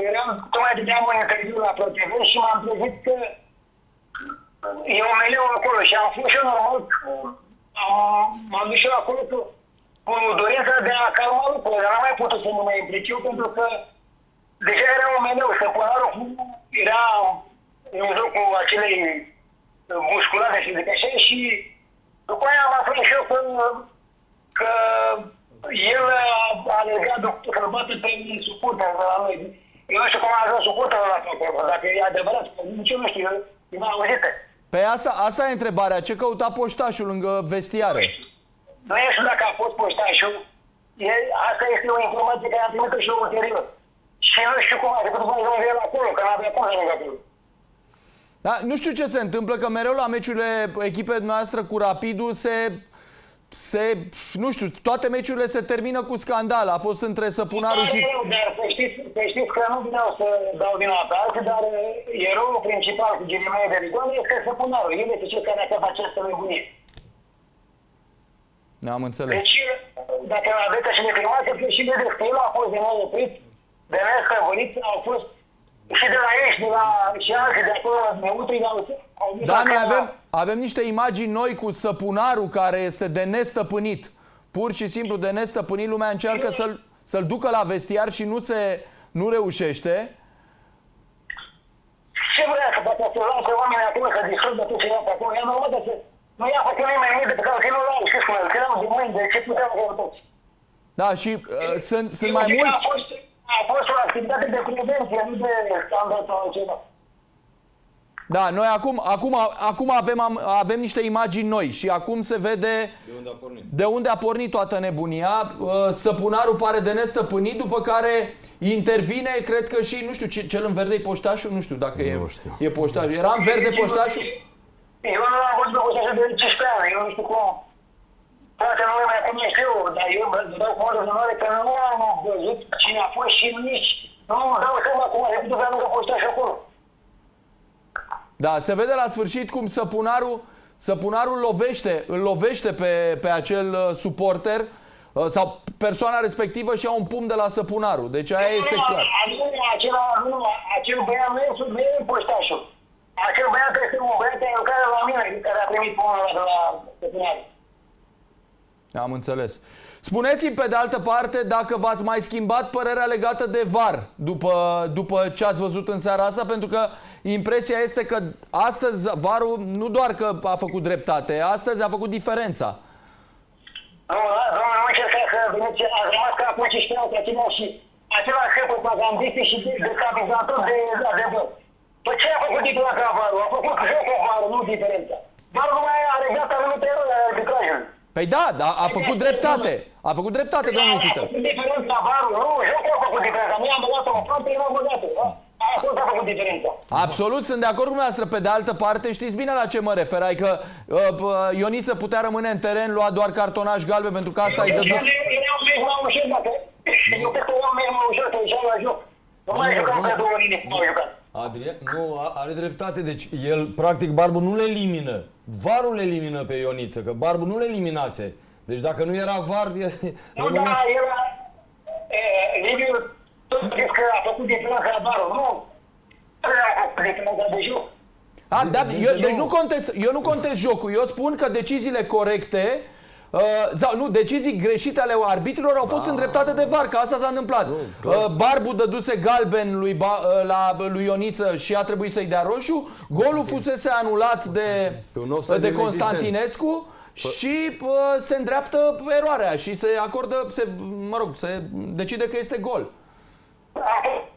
eram, tocmai dădeam un interviu la ProTV și m-am trezit că e un meleu acolo și am fost și eu normal, că- am, m-am dus și eu acolo cu, cu dorința de a calma lucrurile, dar n-am mai putut să nu mă implic eu pentru că deja era un meleu, stăpânarul era în jocul acelei musculare, să zic așa, și după aia am aflat și eu că, că el a alegat să-l bată pe un suporter de la noi. Eu nu știu cum a ajuns suporterul la acolo, dacă e adevărat, că nici eu nu știu, eu nu am auzit. Pe asta, asta e întrebarea. Ce căuta poștașul lângă vestiare? Nu știu dacă a fost poștașul, e, asta este o informație care am primit-o și eu ulterior. Și nu știu cum a trecut să ajungă el acolo, că n-avea cum să ajungă acolo. Da, nu știu ce se întâmplă, că mereu la meciurile echipei noastre cu Rapidul se, se, nu știu, toate meciurile se termină cu scandal. A fost între Săpunaru și... Eu, Dar să știți, să știți că nu vreau să dau vina pe alții, dar uh, eroul principal cu ghilimele de rigoare este Săpunarul. El este cel care a făcut această nebunie. Ne-am înțeles. Deci, dacă aveți așa informație, că și vedeți că el a fost de nou oprit, de nestăvărit, au fost și de la ești, de la și alții de acolo, neutri, au au dus Da, noi acolo. avem, avem niște imagini noi cu Săpunarul care este de nestăpânit. Pur și simplu de nestăpânit. Lumea încearcă să-l, să-l ducă la vestiar și nu, se, nu reușește. Ce vrea să facă să lasă oamenii acolo să distrugă tot ce iau pe acolo? E normal să nu ia făcut nimeni nimic de pe care nu l-au, știți cum, că erau de mâini, de ce puteau să toți. Da, și uh, sunt, sunt Eu mai zic că mulți... A fost, a fost o activitate de prevenție, nu de scandal sau ceva. Da, noi acum, acum, acum avem, am- avem niște imagini noi și acum se vede De unde a pornit? de unde a pornit toată nebunia. Uh, Săpunarul pare de nestăpânit, după care intervine, cred că și, nu știu, ce- cel în verde e poștașul, nu știu dacă e, Nu știu. e poștașul. Era în verde poștașul? Eu nu am văzut pe așa de 15 ani, eu nu știu cum. Poate nu mai cunoaște eu, dar eu vă dau cu mare onoare că nu am văzut cine a fost și nici nu îmi dau seama cum a trecut pe lângă poștașul acolo. Da, se vede la sfârșit cum Săpunarul, Săpunarul lovește, îl lovește pe, pe acel uh, suporter uh, sau persoana respectivă și ia un pumn de la Săpunarul. Deci aia este Nu, clar. Nu, acela, nu, acel băiat nu este, nu e poștașul. Acel băiat este un băiat care lucrează la mine, care a primit pumnul de la Săpunare. Am înțeles. Spuneți-mi pe de altă parte dacă v-ați mai schimbat părerea legată de VAR după, după ce ați văzut în seara asta, pentru că impresia este că astăzi VAR-ul nu doar că a făcut dreptate, astăzi a făcut diferența. Nu, domnule, nu încerca să vedeți, a rămas ca acum 15 ani, că acela și același șef propagandist și de, de stabilizator de adevăr. Păi ce a făcut diferența varul? A făcut jocul varul, nu diferența. Varul nu mai are gata anumite erori ale arbitrajului. Păi da, da, a făcut dreptate. A făcut dreptate, domnul A Tită. făcut diferența varul, nu, jocul a făcut diferența. Nu i-am băgat-o în frunte, eu n-am băgat-o. da? Acolo a făcut diferența. Absolut, sunt de acord cu dumneavoastră. Pe de altă parte, știți bine la ce mă refer. Adică uh, uh, Ioniță putea rămâne în teren, lua doar cartonaș galben, pentru că asta îi dă dus. Era un meci mai ușor, dacă... Eu cred că era un meci mai ușor, că ieșeam la joc. Nu mai Nu, jucam nu. pe două linii cum au jucat. Adrian, nu, a- are dreptate. Deci el, practic, Barbu nu le elimină Varul elimină pe Ioniță, că Barbu nu le eliminase. Deci dacă nu era var, e, Nu, da, era... E, Liviu, tu zici că a făcut diferența la barul, nu? A făcut diferența de joc. A, da, eu, deci nu contest, eu nu contest jocul, eu spun că deciziile corecte Uh, sau nu, decizii greșite ale arbitrilor au fost îndreptate de VAR, că asta s-a întâmplat. Uh, Barbu dăduse galben lui, ba, uh, la lui Ioniță și a trebuit să-i dea roșu. Golul fusese anulat de, Pe un offside de inexistent. Constantinescu și uh, se îndreaptă eroarea și se acordă, se, mă rog, se decide că este gol.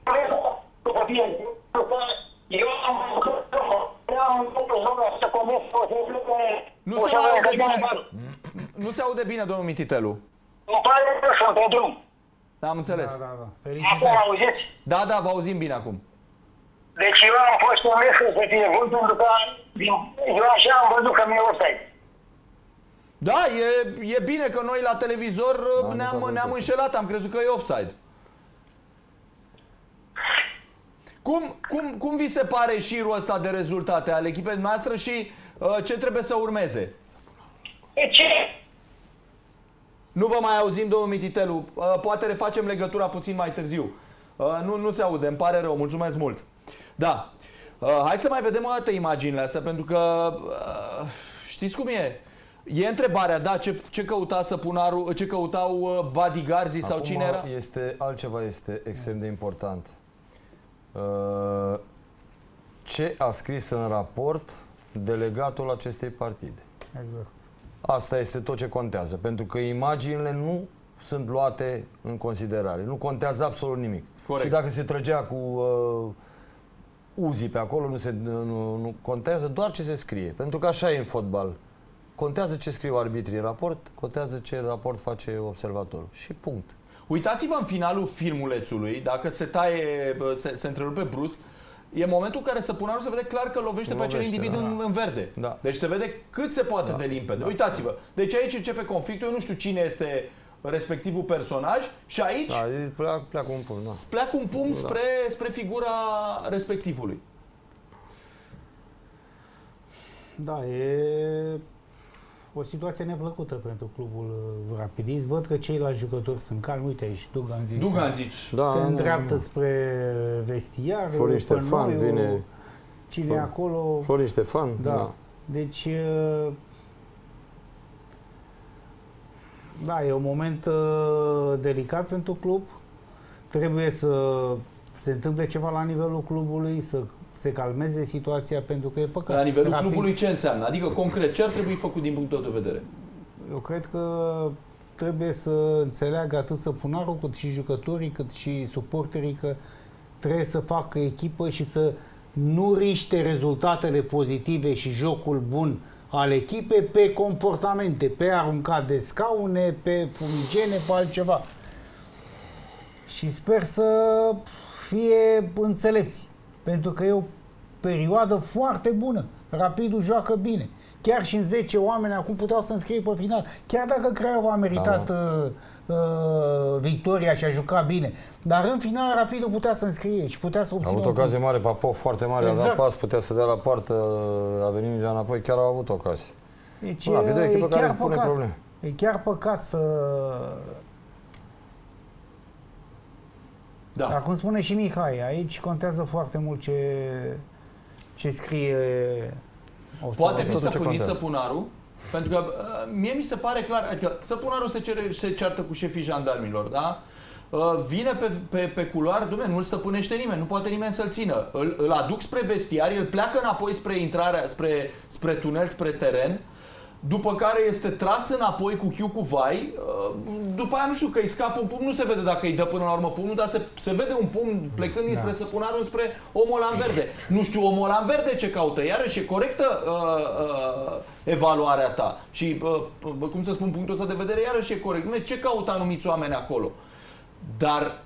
A fost după fie, după... Eu am am făcut zona să convins posibil Nu se mai aude bine. Nu se aude bine, domnul Mititelu. Îmi pare rău, sunt pe drum. Da, am înțeles. Da, da, da. Acum Felicitări. auziți? Da, da, vă auzim bine acum. Deci eu am fost convins că să fie vânt pentru că din- eu așa am văzut că mi-e offside. Da, e, e bine că noi la televizor Da, nu s-a ne-am, văzut ne-am asta. înșelat, am crezut că e offside. Cum, cum, cum vi se pare șirul ăsta de rezultate al echipei noastre și uh, ce trebuie să urmeze? E ce? Nu vă mai auzim, domnul Mititelu. Uh, poate refacem legătura puțin mai târziu. Uh, nu, nu se aude, îmi pare rău, mulțumesc mult. Da. Uh, hai să mai vedem o dată imaginile astea, pentru că uh, știți cum e? E întrebarea, da, ce, ce căuta Săpunaru, ce căutau uh, bodyguards sau Acum cine era? Este, altceva este extrem de important. Uh, Ce a scris în raport delegatul acestei partide? Exact. Asta este tot ce contează, pentru că imaginile nu sunt luate în considerare. Nu contează absolut nimic. Corect. Și dacă se trăgea cu uh, uzi pe acolo, nu, se, nu, nu contează doar ce se scrie. Pentru că așa e în fotbal. Contează ce scriu arbitrii în raport, contează ce raport face observatorul. Și punct. Uitați-vă în finalul filmulețului, dacă se taie, bă, se, se întrerupe brusc, e momentul în care Săpunaru se vede clar că lovește pe acel Lovește, individ da. în, în verde. Da. Deci se vede cât se poate de limpede. Uitați-vă. Deci aici începe conflictul, eu nu știu cine este respectivul personaj și aici Da, e- pleacă, pleacă un punct. Da. pleacă un pumn spre, spre figura respectivului. Da, e o situație neplăcută pentru clubul uh, Rapidist. Văd că ceilalți jucători sunt calmi. Uite aici, Dugan zice. Dugan zici. Da, se da, îndreaptă da. spre vestiar. Florin Ștefan Pănoiu, vine. Cine e acolo? Florin Ștefan? Da. Deci, uh, da, e un moment uh, delicat pentru club. Trebuie să se întâmple ceva la nivelul clubului, să se calmeze situația, pentru că e păcat. La nivelul Rapid- clubului ce înseamnă? Adică concret, ce ar trebui făcut din punctul tău de vedere? Eu cred că trebuie să înțeleagă atât Săpunaru, cât și jucătorii, cât și suporterii că trebuie să facă echipă și să nu riște rezultatele pozitive și jocul bun al echipei pe comportamente, pe aruncat de scaune, pe fumigene, pe altceva. Și sper să fie înțelepți, pentru că e o perioadă foarte bună. Rapidul joacă bine. Chiar și în 10 oameni acum puteau să înscrie pe final. Chiar dacă Craiova a meritat Da, uh, uh, victoria și a jucat bine. Dar în final Rapidul putea să înscrie și putea să A obțină avut un ocazie mare, Papov foarte mare, a Exact. dat pas, putea să dea la poartă, a venit mingea înapoi, chiar au avut ocazie. punct. Deci Bun, Rapid e o e, echipă e care chiar îți pune păcat. probleme. E chiar păcat să... Da. Dar cum spune și Mihai, aici contează foarte mult ce, ce scrie Poate fi Tot ce stăpânit contează. Săpunaru? Pentru că uh, mie mi se pare clar, adică Săpunaru se, cere, se ceartă cu șefii jandarmilor, da? Uh, Vine pe, pe, pe culoar, dumne, nu-l stăpânește nimeni, nu poate nimeni să-l țină. Îl, îl aduc spre vestiar, el pleacă înapoi spre intrarea, spre, spre tunel, spre teren, după care este tras înapoi cu chiu cu vai, uh, după aia nu știu că îi scapă un pumn, nu se vede dacă îi dă până la urmă pumnul, dar se, se vede un pumn plecând dinspre Da. Săpunaru spre omul ăla în verde. Nu știu omul ăla în verde ce caută, iarăși e corectă uh, uh, evaluarea ta și, uh, uh, cum să spun, punctul ăsta de vedere iarăși e corect. Dumne, ce caută anumiți oameni acolo? Dar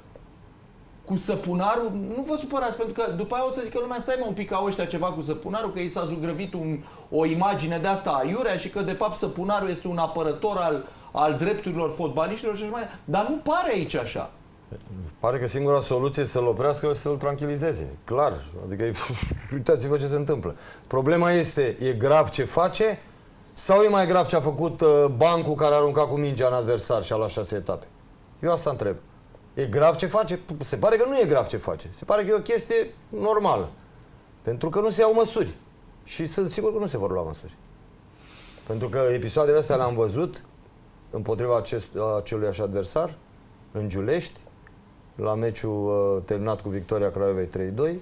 cu săpunarul, nu vă supărați, pentru că după aia o să zică lumea, stai mă un pic, au ăștia ceva cu săpunarul, că i s-a zugrăvit un, o imagine de asta aiurea și că de fapt săpunarul este un apărător al, al drepturilor fotbaliștilor și așa mai Dar nu pare aici așa. Pare că singura soluție să-l oprească și să-l tranquilizeze. Clar. Adică uitați-vă ce se întâmplă. Problema este, e grav ce face sau e mai grav ce a făcut uh, bancul care a aruncat cu mingea în adversar și a luat șase etape? Eu asta întreb. E grav ce face? Se pare că nu e grav ce face. Se pare că e o chestie normală. Pentru că nu se iau măsuri. Și sunt sigur că nu se vor lua măsuri. Pentru că episoadele astea le-am văzut împotriva acest, acelui așa adversar, în Giulești, la meciul uh, terminat cu victoria Craiovei 3-2, când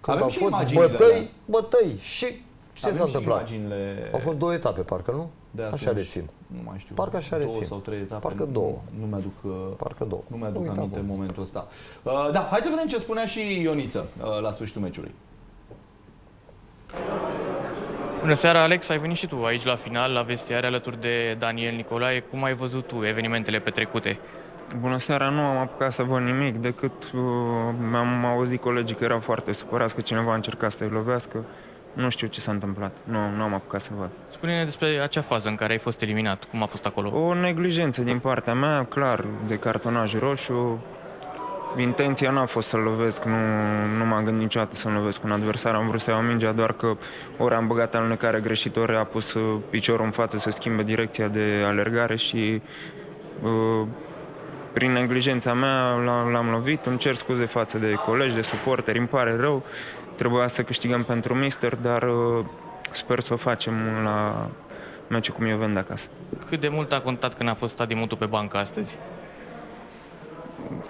Avem au și fost imaginile bătăi, alea. bătăi. Și ce Avem s-a și întâmplat? imaginile Au fost două etape, parcă nu? De așa atunci. rețin. Nu mai știu. Parcă așa două rețin. sau trei etape. Parcă nu- două. Nu mi-aduc, uh, Parcă două. nu mi-aduc Uite, aminte în bun. momentul ăsta. Uh, da, hai să vedem ce spunea și Ioniță uh, la sfârșitul meciului. Bună seara, Alex, ai venit și tu aici la final, la vestiare, alături de Daniel Nicolae. Cum ai văzut tu evenimentele petrecute? Bună seara, nu am apucat să văd nimic decât uh, mi-am auzit colegii că erau foarte supărați că cineva a încercat să-i lovească. Nu știu ce s-a întâmplat. Nu, nu am apucat să văd. Spune-ne despre acea fază în care ai fost eliminat. Cum a fost acolo? O neglijență din partea mea, clar, de cartonaj roșu. Intenția n-a fost să-l lovesc, nu, nu m-am gândit niciodată să-l lovesc un adversar. Am vrut să iau mingea, doar că ori am băgat alunecare greșit, ori a pus uh, piciorul în față să schimbe direcția de alergare și uh, prin neglijența mea l-am, l-am lovit. Îmi cer scuze față de colegi, de suporteri, îmi pare rău. Trebuia să câștigăm pentru Mister, dar uh, sper să o facem la meciul cu Mioveni de acasă. Cât de mult a contat când a fost Adimutu pe bancă astăzi?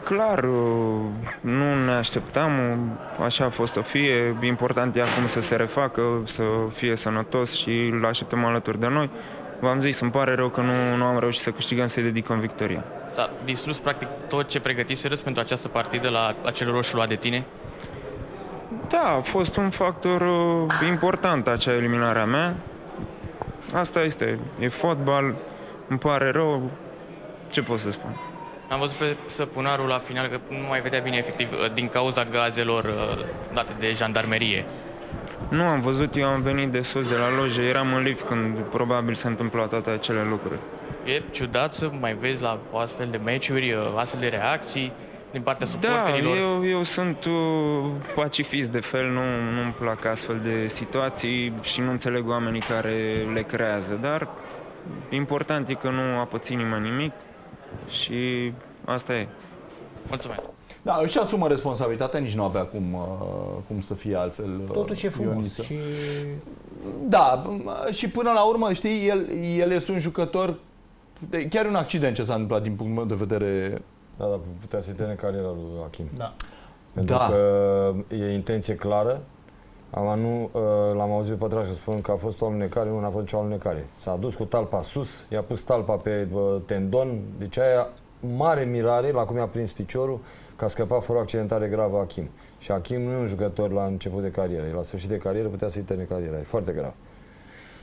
Clar, uh, nu ne așteptam, uh, așa a fost să fie. Important e acum să se refacă, să fie sănătos și îl așteptăm alături de noi. V-am zis, îmi pare rău că nu, nu am reușit să câștigăm, să-i dedicăm victoria. S-a distrus practic tot ce pregătiserăți pentru această partidă la acel roșu luat de tine? Da, a fost un factor uh, important acea eliminare a mea. Asta este, e fotbal, îmi pare rău, ce pot să spun? Am văzut pe Săpunarul la final că nu mai vedea bine efectiv uh, din cauza gazelor uh, date de jandarmerie. Nu am văzut, eu am venit de sus de la lojă, eram în lift când probabil se întâmplau toate acele lucruri. E ciudat să mai vezi la astfel de meciuri, uh, astfel de reacții din partea Da, suporterilor. eu, eu sunt uh, pacifist de fel, nu, nu-mi plac astfel de situații și nu înțeleg oamenii care le creează, dar important e că nu a pățit nimeni nimic și asta e. Mulțumesc. Da, își asumă responsabilitatea, nici nu avea cum, uh, cum să fie altfel. uh, Totuși e frumos Ioniță. și Da, m- și până la urmă, știi, el, el este un jucător, de- chiar un accident ce s-a întâmplat din punctul meu de vedere. Da, da, putea să-i termine cariera lui Achim. da. Pentru Da. că e intenție clară. Am, nu, uh, l-am auzit pe Pătraș spun că a fost o alunecare, nu a fost nicio alunecare. S-a dus cu talpa sus, i-a pus talpa pe uh, tendon, deci aia mare mirare la cum i-a prins piciorul, că a scăpat fără o accidentare gravă Achim. Și Achim nu e un jucător la început de carieră, la sfârșit de carieră putea să-i termine cariera, e foarte grav.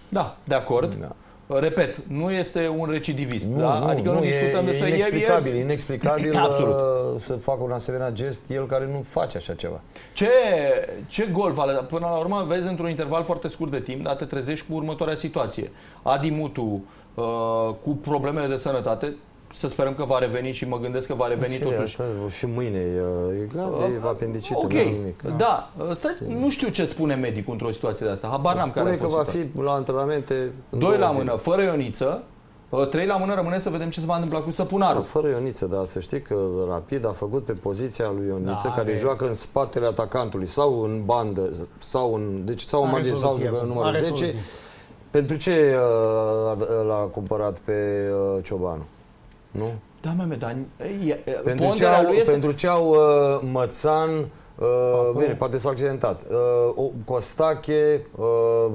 Da, de acord. Da. Repet, nu este un recidivist. Nu, da? nu, adică nu, nu, discutăm e, despre e el. inexplicabil, e inexplicabil Absolut. uh, să facă un asemenea gest, el care nu face așa ceva. Ce, ce gol vale? Până la urmă vezi într-un interval foarte scurt de timp, dar te trezești cu următoarea situație. Adi Mutu uh, cu problemele de sănătate, să sperăm că va reveni și mă gândesc că va reveni Și totuși. Asta, și mâine e, e gata, e apendicită, Ok, nu are nimic. da. Stai, nu știu ce spune medicul într-o situație de asta. Habar n-am care Spune a că fost va situația. fi la antrenamente în Doi două la zile. mână, fără Ioniță. Uh, Trei la mână, rămâne să vedem ce se va întâmpla cu Da, Săpunarul. fără Ioniță, dar să știi că Rapid a făcut pe poziția lui Ioniță, Da, care are- joacă în spatele atacantului, sau în bandă, sau în, deci sau în Are margine, sau soluție în acum. numărul Are 10. soluție. Pentru ce uh, l-a cumpărat pe uh, Ciobanu? Nu? Da, mă, dar e, e, Pentru ce, ponderea au, lui este... pentru ce au uh, Mățan, uh, bine, poate s-a accidentat, uh, o- Costache, uh,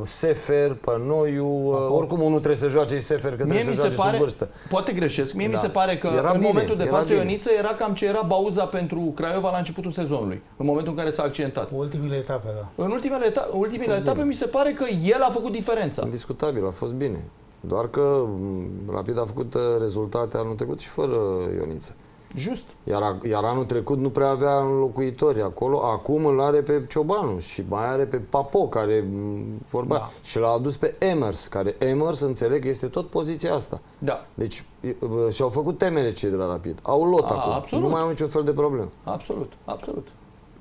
Sefer, Pănoiu, uh, oricum unul trebuie să joace, e Sefer, că trebuie Mie să mi se joace pare, sub vârstă. poate greșesc, mie mi Da. se pare că Era în bine, momentul de era față bine. Ioniță era cam ce era Bauza pentru Craiova la începutul sezonului, în momentul în care s-a accidentat. ultimile etape, da. În ultimele, eta- ultimele fost etape bine. mi se pare că el a făcut diferența. Indiscutabil, a fost bine. Doar că m, Rapid a făcut uh, rezultate anul trecut și fără Ioniță. Just. Iar, a- iar anul trecut nu prea avea înlocuitori acolo, acum îl are pe Ciobanu și mai are pe Papo, care m, vorba, Da. și l-a adus pe Emers, care Emers, înțeleg, este tot poziția asta. Da. Deci e, bă, și-au făcut temere cei de la Rapid. Au lot A, acum. absolut. Nu mai au niciun fel de problemă. Absolut, absolut.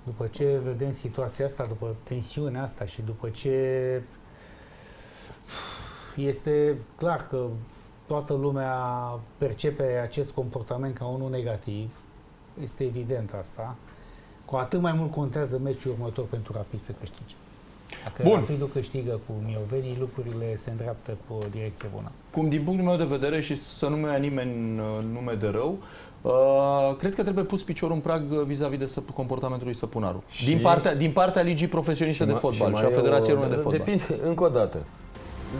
După ce vedem situația asta, după tensiunea asta și după ce este clar că toată lumea percepe acest comportament ca unul negativ, este evident asta, cu atât mai mult contează meciul următor pentru Rapid să câștige. Dacă Bun. Rapidul câștigă cu Mioveni, lucrurile se îndreaptă pe o direcție bună. Cum din punctul meu de vedere și să nu mai ia nimeni uh, nume de rău, uh, cred că trebuie pus piciorul în prag uh, vis-a-vis de săp- comportamentul lui Săpunaru. Și- din, partea, din partea Ligii Profesioniste de mai- Fotbal și, mai a e Federației o- Române de Fotbal. Depinde, încă o dată.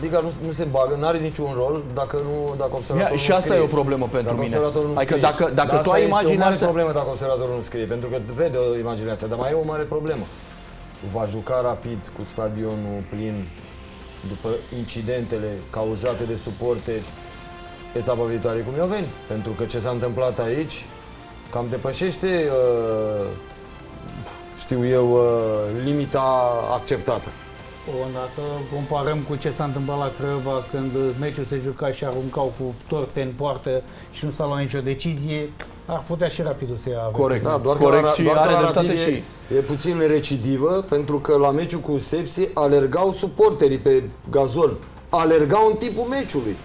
Liga nu, nu se bagă, nu are niciun rol dacă nu dacă observatorul Ia, și nu asta scrie. e o problemă pentru dacă mine. observatorul nu Adică scrie. dacă- dacă Dar tu asta ai este imaginea o mare asta- problemă dacă observatorul nu scrie, pentru că vede o imaginea asta, dar mai e o mare problemă. Va juca rapid cu stadionul plin după incidentele cauzate de suporteri etapa viitoare cu Mioveni. Pentru că ce s-a întâmplat aici cam depășește, uh, știu eu, uh, limita acceptată. Bun, dacă comparăm cu ce s-a întâmplat la Craiova când meciul se juca și aruncau cu torțe în poartă și nu s-a luat nicio decizie, ar putea și Rapidul să ia Corect. Da, doar Corect că la, și doar are că la dreptate Rapid și- e, e puțin recidivă, pentru că la meciul cu Sepsi alergau suporterii pe gazon. Alergau în timpul meciului.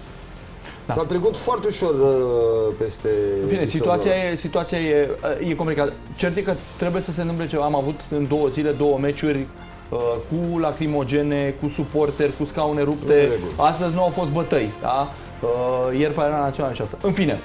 Da. S-a trecut foarte ușor uh, peste... În fine, episodul situația, ăla. e, situația e, e complicată. Cert e că trebuie să se întâmple ceva. Am avut în două zile două meciuri uh, cu lacrimogene, cu suporteri, cu scaune rupte. În regulă. Astăzi nu au fost bătăi, da? Uh, ieri pe Arena Națională și asta. În fine,